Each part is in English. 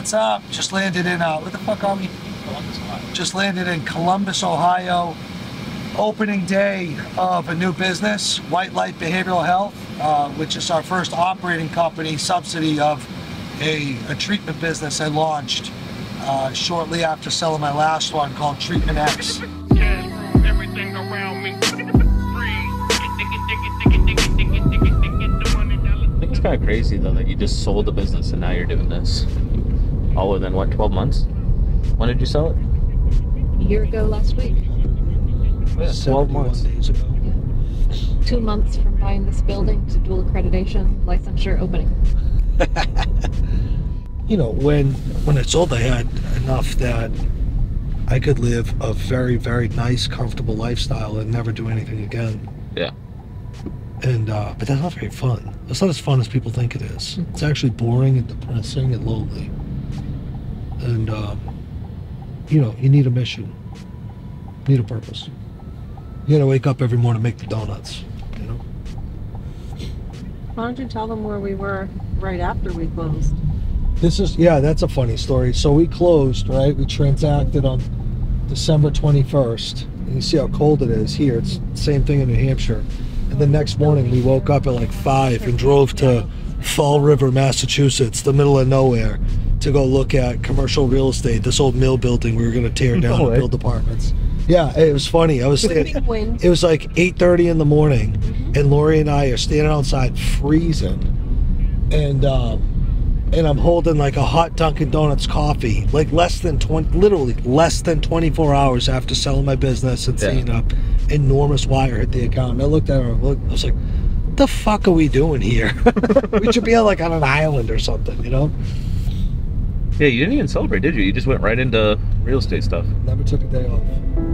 What's up? Just landed in, uh, what the fuck are we? Columbus, Ohio. Just landed in Columbus, Ohio. Opening day of a new business, White Light Behavioral Health, uh, which is our first operating company subsidy of a, a treatment business I launched uh, shortly after selling my last one called Treatment X. it's kind of crazy though that you just sold the business and now you're doing this. All within what, 12 months? When did you sell it? A year ago last week. Yeah, 12 months. days ago. Two months from buying this building to dual accreditation, licensure opening. you know, when when I sold, I had enough that I could live a very, very nice, comfortable lifestyle and never do anything again. Yeah. And uh, but that's not very fun. It's not as fun as people think it is. It's actually boring and depressing and lonely. And um, you know, you need a mission. You need a purpose. You gotta wake up every morning and make the donuts. You know. Why don't you tell them where we were right after we closed? This is yeah, that's a funny story. So we closed, right? We transacted on December 21st. And you see how cold it is here. It's the same thing in New Hampshire. And the next morning we woke up at like 5 and drove to Fall River, Massachusetts, the middle of nowhere, to go look at commercial real estate, this old mill building we were going to tear down No and build apartments. Yeah, it was funny. I was Big wind. it was like 8:30 in the morning, and Lori and I are standing outside freezing, and um, and I'm holding like a hot Dunkin' Donuts coffee, like less than 20, literally less than 24 hours after selling my business and Yeah. seeing a enormous wire hit the account. And I looked at her, and looked, I was like, "What the fuck are we doing here? we should be on like on an island or something, you know?" Yeah, you didn't even celebrate, did you? You just went right into real estate stuff. Never took a day off.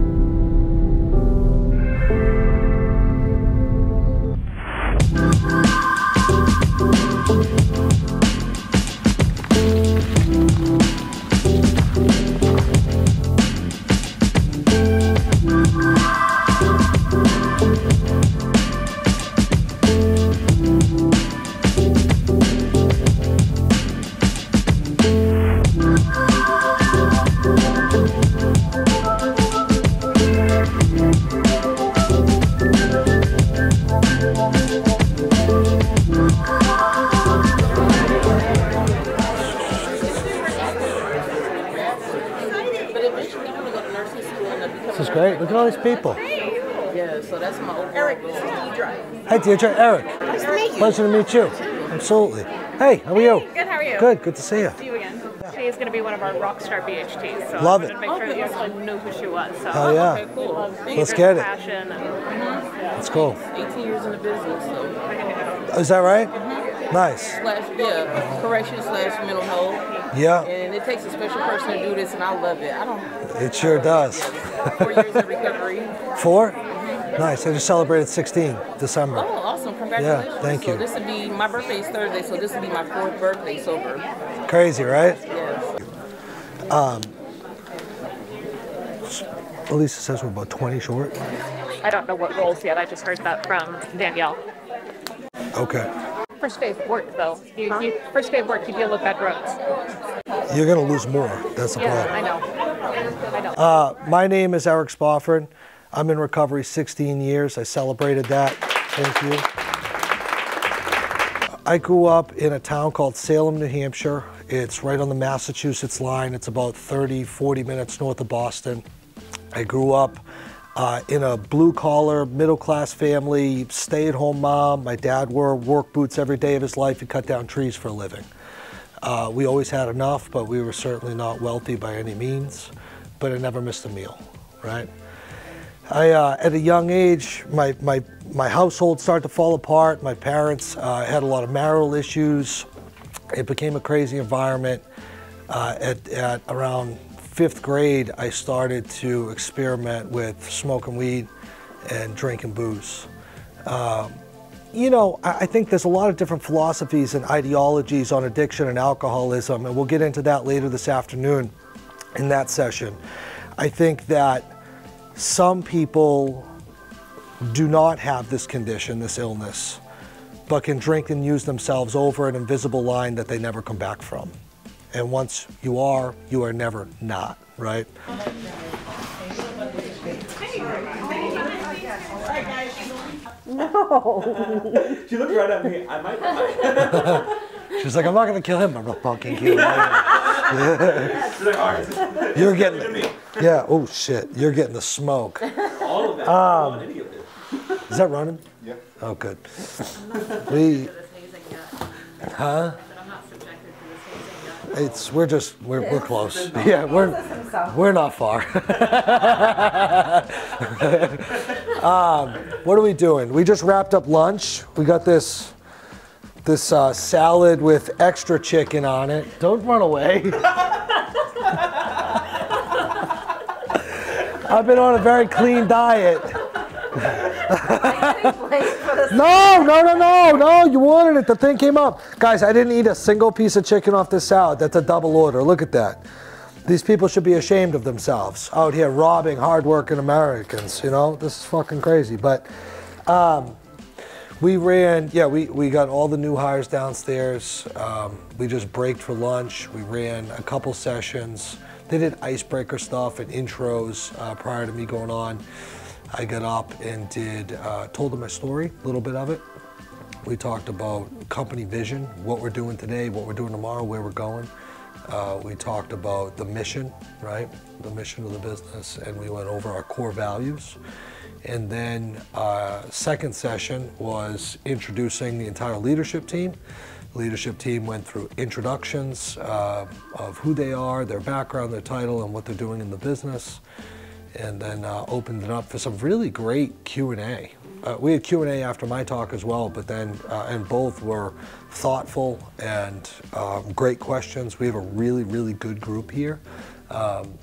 Is great. Look at all these people. Yeah, so that's my overall Eric, goal. Hey, Deirdre, Eric. Nice to meet you. Pleasure to meet you. Absolutely. Hey, how are you? Good, how are you? Good, good to see you. See you again. She is going to be one of our rock star BHTs, so Love I it. wanted to make sure that you actually knew who she was. So Hell yeah. Okay, cool. Let's get it. Passion and, That's cool. 18 years in the business, so Is that right? Mm-hmm. Nice. slash yeah, correction slash mental health, Yeah, and it takes a special person to do this, and I love it. I don't it sure does. four years of recovery. Four? Nice. I just celebrated 16 December. Oh, awesome! Congratulations. Yeah, thank So you. this would be my birthday is Thursday, so this would be my fourth birthday sober. Crazy, right? Yes. Um, Elisa says we're about 20 short. I don't know what roles yet. I just heard that from Danielle. Okay. First day of work, though. You, you, first day of work, you deal with bad roads. You're going to lose more. That's the Yeah, problem. I know. I know. Uh, my name is Eric Spofford. I'm in recovery 16 years. I celebrated that. Thank you. I grew up in a town called Salem, New Hampshire. It's right on the Massachusetts line. It's about 30, 40 minutes north of Boston. I grew up uh, in a blue collar, middle class family, stay at home mom. My dad wore work boots every day of his life. He cut down trees for a living. Uh, we always had enough, but we were certainly not wealthy by any means. But I never missed a meal, right? I, uh, at a young age, my, my, my household started to fall apart. My parents uh, had a lot of marital issues. It became a crazy environment. Uh, at, at around fifth grade, I started to experiment with smoking weed and drinking booze. Um, you know, I I think there's a lot of different philosophies and ideologies on addiction and alcoholism, and we'll get into that later this afternoon in that session. I think that some people do not have this condition, this illness, but can drink and use themselves over an invisible line that they never come back from. And once you are, you are never not, right? No. She looked right at me. I might die. She's like, I'm not gonna kill him. I'm gonna fucking kill him. She's like, all right. You're getting, yeah. Oh shit, you're getting the smoke. All of that. I don't want any of it. Is that running? Yeah. Oh, good. We, huh? It's we're just we're we're close. Yeah, we're we're not far. um, what are we doing? We just wrapped up lunch. We got this this uh, salad with extra chicken on it. Don't run away. I've been on a very clean diet. No, no, no, no, no. You wanted it. The thing came up. Guys, I didn't eat a single piece of chicken off this salad. That's a double order. Look at that. These people should be ashamed of themselves out here robbing hardworking Americans. You know, this is fucking crazy. But um, we ran, yeah, we, we got all the new hires downstairs. Um, we just braked for lunch. We ran a couple sessions. They did icebreaker stuff and intros uh, prior to me going on. I got up and did, uh, told them my story, a little bit of it. We talked about company vision, what we're doing today, what we're doing tomorrow, where we're going. Uh, we talked about the mission, right? The mission of the business, and we went over our core values. And then uh, second session was introducing the entire leadership team. Leadership team went through introductions uh, of who they are, their background, their title, and what they're doing in the business and then uh, opened it up for some really great Q&A. Uh, we had Q&A after my talk as well, but then, uh, and both were thoughtful and um, great questions. We have a really, really good group here. Um,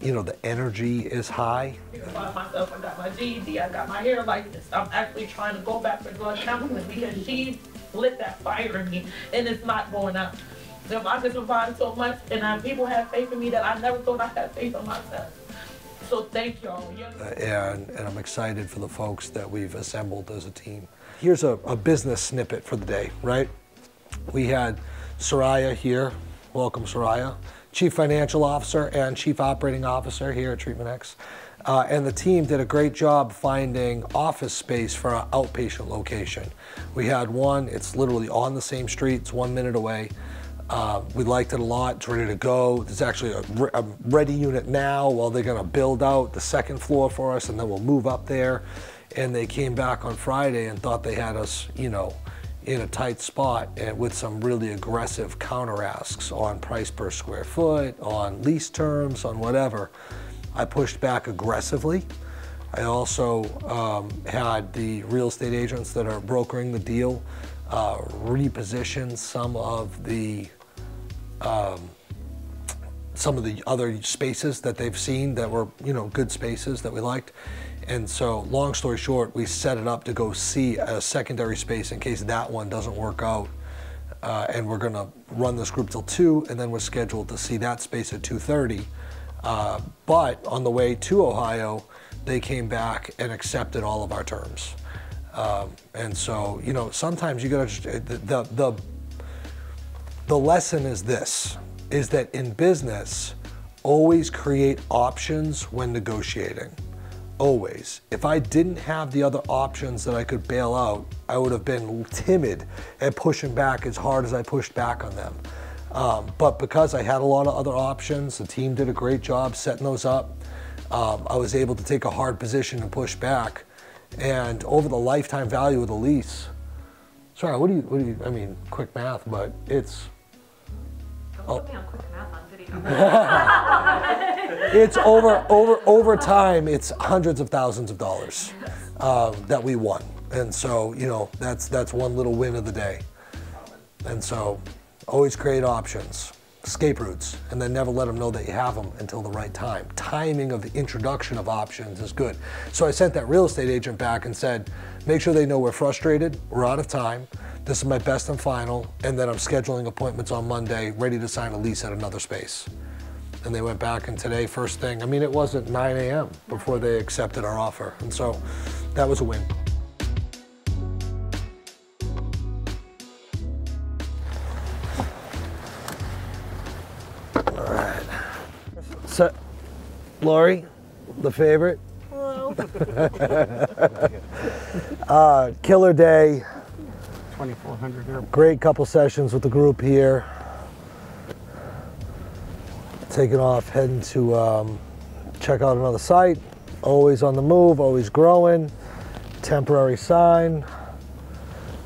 you know, the energy is high. about myself. I got my GED. I got my hair like this. I'm actually trying to go back for drug counseling because she lit that fire in me, and it's not going out. So I just provided so much, and uh, people have faith in me that I never thought I had faith in myself. So thank y'all. Uh, and, and I'm excited for the folks that we've assembled as a team. Here's a, a business snippet for the day, right? We had Soraya here. Welcome, Soraya. Chief Financial Officer and Chief Operating Officer here at Treatment X. Uh, and the team did a great job finding office space for our outpatient location. We had one, it's literally on the same street, it's one minute away. Uh, we liked it a lot, it's ready to go. There's actually a, re- a ready unit now while they're gonna build out the second floor for us and then we'll move up there. And they came back on Friday and thought they had us, you know, in a tight spot and with some really aggressive counter asks on price per square foot, on lease terms, on whatever. I pushed back aggressively. I also um, had the real estate agents that are brokering the deal uh, reposition some of the um, some of the other spaces that they've seen that were you know good spaces that we liked. And so, long story short, we set it up to go see a secondary space in case that one doesn't work out. Uh, and we're going to run this group till two, and then we're scheduled to see that space at 2:30. Uh, but on the way to Ohio, they came back and accepted all of our terms. Um, and so, you know, sometimes you got to the, the the the lesson is this: is that in business, always create options when negotiating. Always. If I didn't have the other options that I could bail out, I would have been timid at pushing back as hard as I pushed back on them. Um, but because I had a lot of other options, the team did a great job setting those up. Um, I was able to take a hard position and push back. And over the lifetime value of the lease, sorry, what do you, what do you, I mean, quick math, but it's, Don't put me on quick math on video. it's over over over time it's hundreds of thousands of dollars um, that we won. And so you know that's that's one little win of the day. And so always create options escape routes and then never let them know that you have them until the right time. Timing of the introduction of options is good. So i sent that real estate agent back and said make sure they know we're frustrated we're out of time this is my best and final and then i'm scheduling appointments on monday ready to sign a lease at another space and they went back and today first thing i mean it wasn't 9 a.m before they accepted our offer and so that was a win All right. So, Lori, the favorite. uh, killer day. 2400 here. Great couple sessions with the group here. Taking off, heading to um, check out another site. Always on the move, always growing. Temporary sign.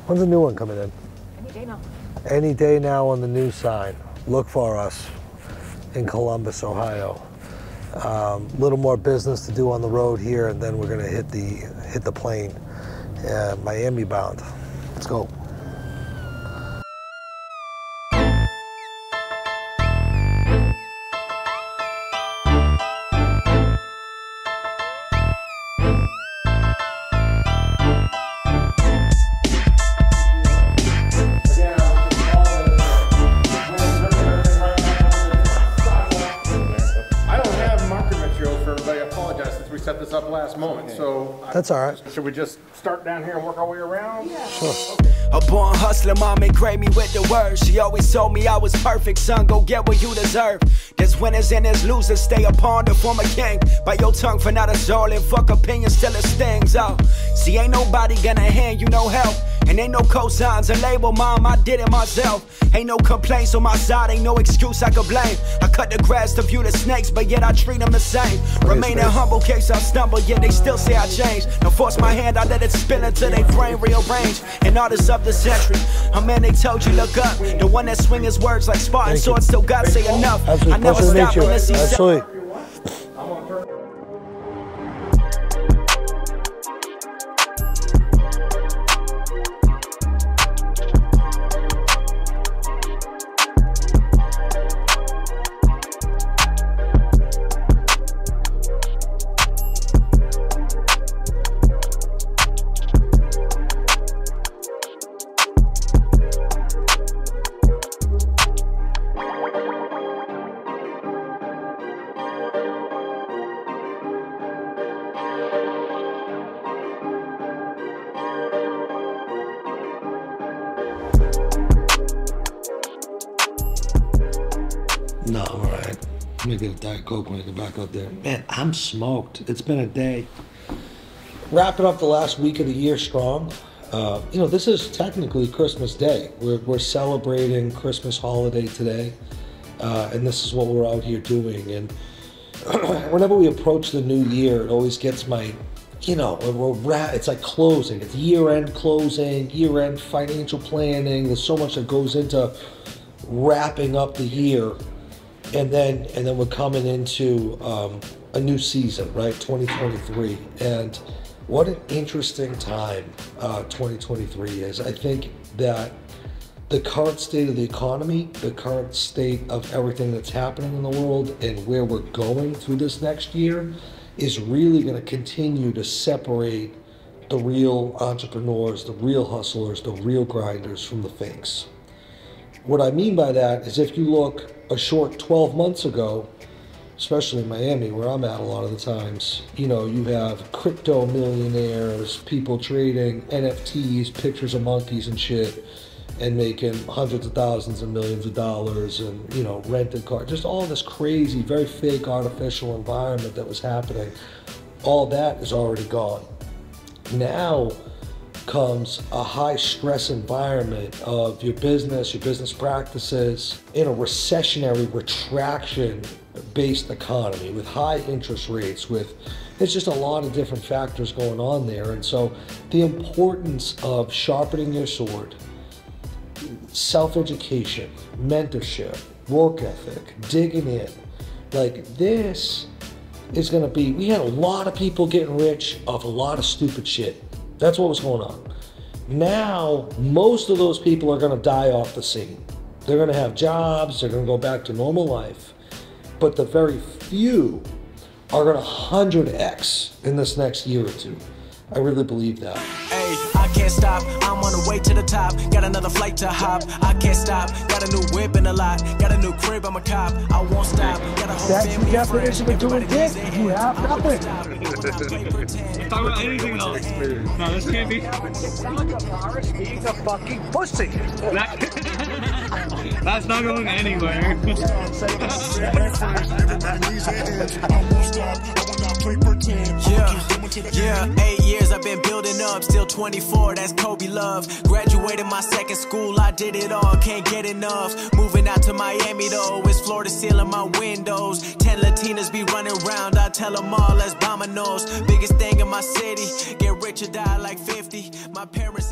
When's the new one coming in? Any day now. Any day now on the new sign. Look for us in Columbus, Ohio. A little more business to do on the road here, and then we're gonna hit the hit the plane, uh, Miami bound. Let's go. Set this up last moment. So I- That's all right. should we just start down here and work our way around? A born hustler, mom engraved me with the words. She always told me I was perfect, son. Go get what you deserve. There's winners and there's losers. Stay upon the former king. Bite your tongue for not a assaulting. Fuck opinions till it stings. Oh, see, ain't nobody gonna hand you no help. And ain't no cosigns or label, mom. I did it myself. Ain't no complaints on my side. Ain't no excuse I could blame. I cut the grass to view the snakes, but yet I treat them the same. Remaining humble case I stumble, yet they still say I changed. Don't force my hand, I let it spin until they brain rearrange. And artists of the century, a man they told you look up. The one that swing his words like Spartan swords, still God say enough. I never Pleasure to meet stop unless he No, I'm all right. Let me get a Diet Coke when I get back out there. Man, I'm smoked. It's been a day. Wrapping up the last week of the year strong. Uh, you know, this is technically Christmas Day. We're, we're celebrating Christmas holiday today. Uh, and this is what we're out here doing. And whenever we approach the new year, it always gets my, you know, it's like closing. It's year end closing, year end financial planning. There's so much that goes into wrapping up the year and then and then we're coming into um, a new season, right? 2023, and what an interesting time uh, 2023 is. I think that the current state of the economy, the current state of everything that's happening in the world, and where we're going through this next year, is really going to continue to separate the real entrepreneurs, the real hustlers, the real grinders from the fakes. What I mean by that is if you look a short 12 months ago, especially in Miami, where I'm at a lot of the times, you know, you have crypto millionaires, people trading NFTs, pictures of monkeys and shit, and making hundreds of thousands and millions of dollars and, you know, rented cars, just all this crazy, very fake, artificial environment that was happening. All that is already gone. Now, comes a high stress environment of your business, your business practices in a recessionary retraction based economy with high interest rates with it's just a lot of different factors going on there. And so the importance of sharpening your sword self-education mentorship work ethic digging in like this is going to be we had a lot of people getting rich off a lot of stupid shit that's what was going on. Now, most of those people are going to die off the scene. They're going to have jobs, they're going to go back to normal life. But the very few are going to 100x in this next year or two. I really believe that. Hey, can't stop. I'm on the way to the top. Got another flight to hop. I can't stop. Got a new whip and a lot. Got a new crib. I'm a cop. I won't stop. Got a whole That's family the definition of doing dick. You have nothing. Talk about anything else. No, this can't be. Being a fucking pussy. That's not going anywhere. Yeah, yeah, eight years I've been building up, still 24, that's Kobe Love. Graduated my second school, I did it all, can't get enough. Moving out to Miami though, it's floor to ceiling my windows. Ten Latinas be running around, I tell them all, let's bomb Biggest thing in my city, get rich or die like 50. My parents